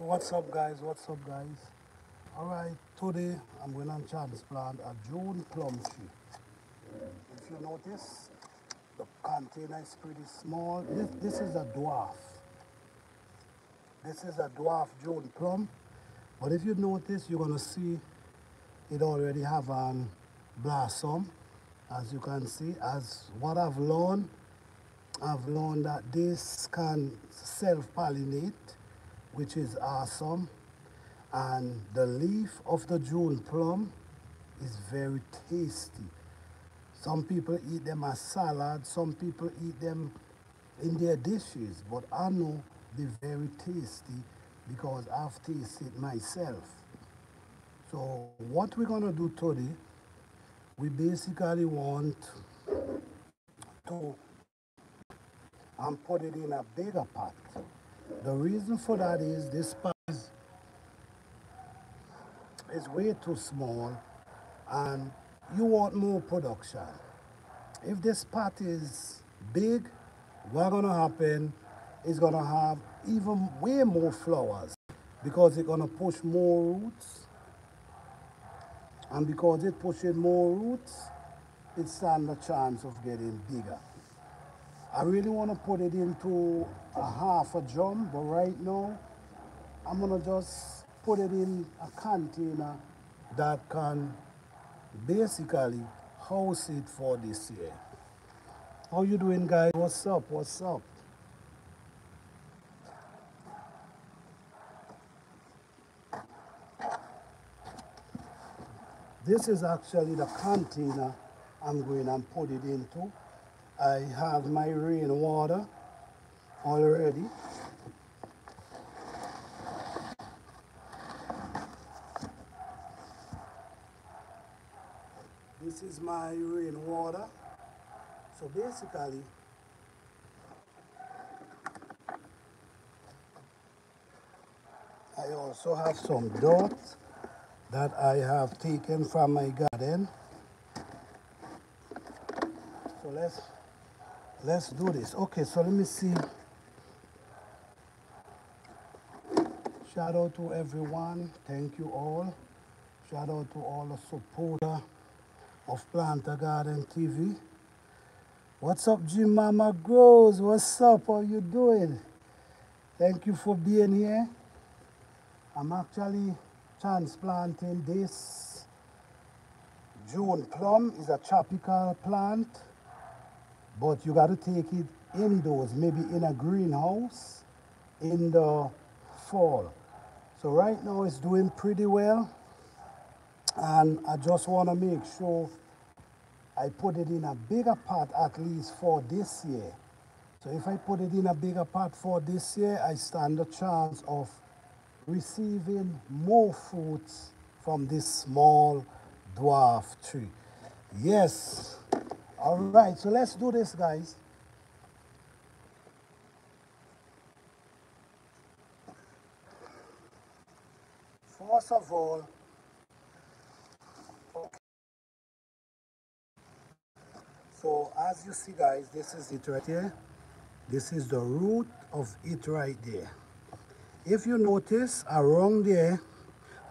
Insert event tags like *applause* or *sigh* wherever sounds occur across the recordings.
what's up guys? What's up guys? Alright, today I'm going to transplant a June plum tree. If you notice, the container is pretty small. This, this is a dwarf. This is a dwarf June plum. But if you notice, you're gonna see it already have an blossom. As you can see, as what I've learned, I've learned that this can self-pollinate, which is awesome. And the leaf of the June plum is very tasty. Some people eat them as salad, some people eat them in their dishes, but I know they're very tasty because I've tasted myself. So what we're gonna do today, we basically want to um, put it in a bigger pot. The reason for that is this is, is way too small and you want more production. If this pot is big, what's gonna happen is gonna have even way more flowers because it's gonna push more roots. And because it pushes more roots, it stands a chance of getting bigger. I really want to put it into a half a drum, but right now I'm gonna just put it in a container that can basically house it for this year. How you doing guys? What's up? What's up? This is actually the container I'm going and put it into. I have my rainwater already. This is my rainwater. So basically, I also have some dirt that I have taken from my garden. So let's let's do this. Okay, so let me see. Shout out to everyone. Thank you all. Shout out to all the supporter of Planter Garden TV. What's up, Jim Mama Grows? What's up? How you doing? Thank you for being here. I'm actually transplanting this June plum. is a tropical plant, but you got to take it indoors, maybe in a greenhouse in the fall. So right now it's doing pretty well. And I just want to make sure I put it in a bigger pot at least for this year. So if I put it in a bigger pot for this year, I stand a chance of receiving more fruits from this small dwarf tree. Yes. All right, so let's do this, guys. First of all. So as you see, guys, this is it right here. This is the root of it right there. If you notice around there,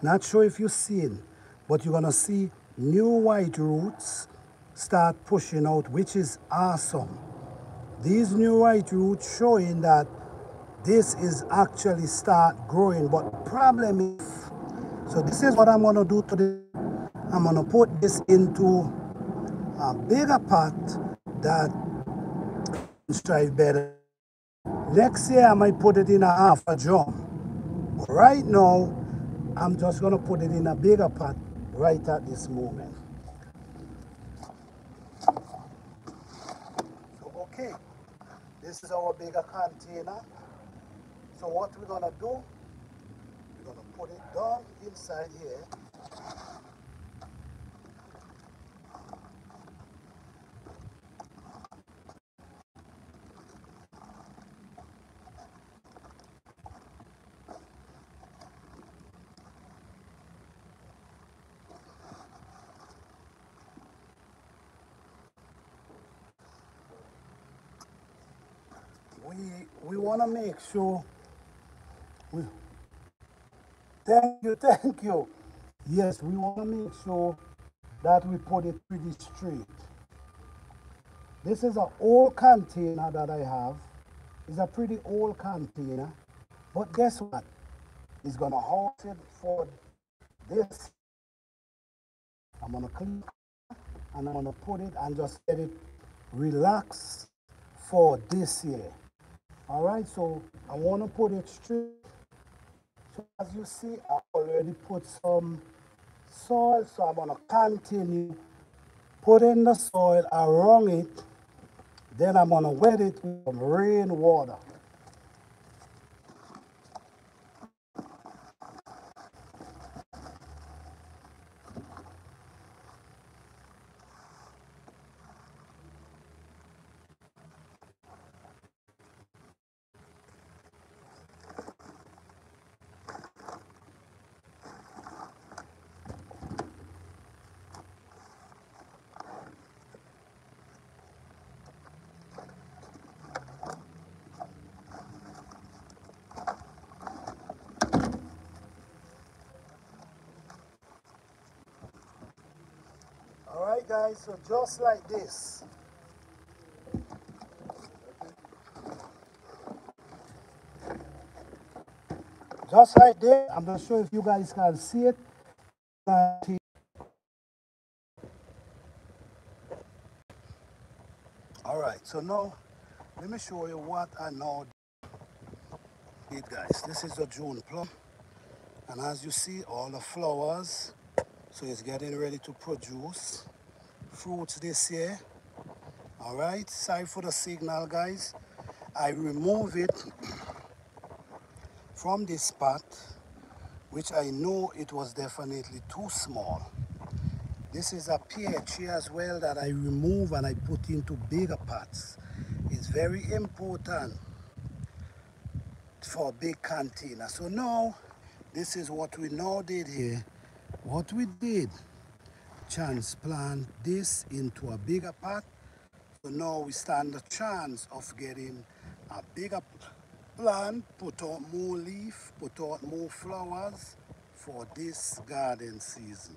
not sure if you've seen, but you're gonna see new white roots start pushing out, which is awesome. These new white roots showing that this is actually start growing, but problem is, so this is what I'm gonna do today. I'm gonna put this into a bigger pot that strive better. Next year I might put it in a half a drum. Right now, I'm just going to put it in a bigger pot right at this moment. So, okay, this is our bigger container. So what we're to do, we're to put it down inside here. We we want to make sure we Thank you, *laughs* thank you. Yes, we want to make sure that we put it pretty straight. This is an old container that I have. It's a pretty old container. But guess what? It's gonna hold it for this. I'm gonna clean and I'm gonna put it and just let it relax for this year. All right, so I wanna put it straight. So as you see, I already put some soil, so I'm gonna continue putting the soil around it. Then I'm gonna wet it with some rainwater. All right, guys, so just like this. Just like this, I'm not sure if you guys can see it. All right, so now let me show you what I know did, guys. This is the June plum, and as you see, all the flowers, so it's getting ready to produce fruits this year. All right, sorry for the signal, guys. I remove it *clears throat* from this spot, which I know it was definitely too small. This is a PHA as well that I remove and I put into bigger pots. It's very important for a big container. So now, this is what we now did here. What we did, transplant this into a bigger pot. So now we stand a chance of getting a bigger plant, put out more leaf, put out more flowers for this garden season.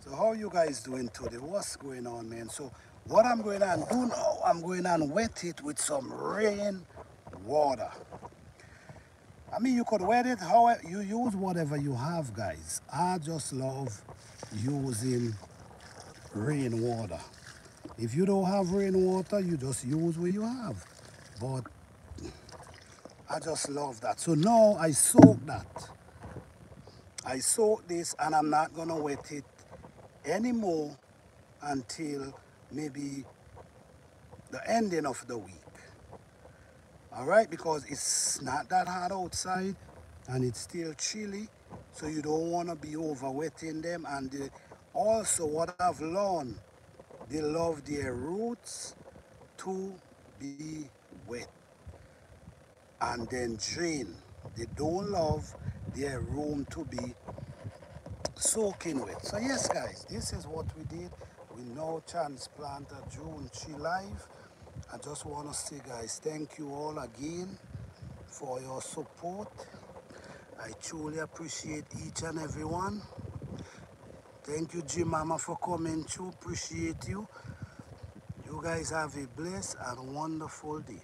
So how you guys doing today? What's going on, man? So what I'm going to do now, I'm going to wet it with some rain water. I mean, you could wet it how you use whatever you have, guys. I just love using rainwater. If you don't have rainwater, you just use what you have. But I just love that. So now I soak that. I soak this and I'm not gonna wet it anymore until maybe the ending of the week. All right, because it's not that hot outside and it's still chilly, so you don't want to be over wetting them. And the, also, what I've learned, they love their roots to be wet and then drain. They don't love their room to be soaking wet. So yes, guys, this is what we did. We now transplant a June live. I just want to say, guys, thank you all again for your support. I truly appreciate each and every one. Thank you, Jim Mama, for coming too. Appreciate you. You guys have a blessed and wonderful day.